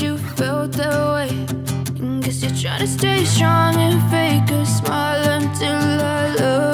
you felt that way. And guess you're trying to stay strong and fake a smile until I look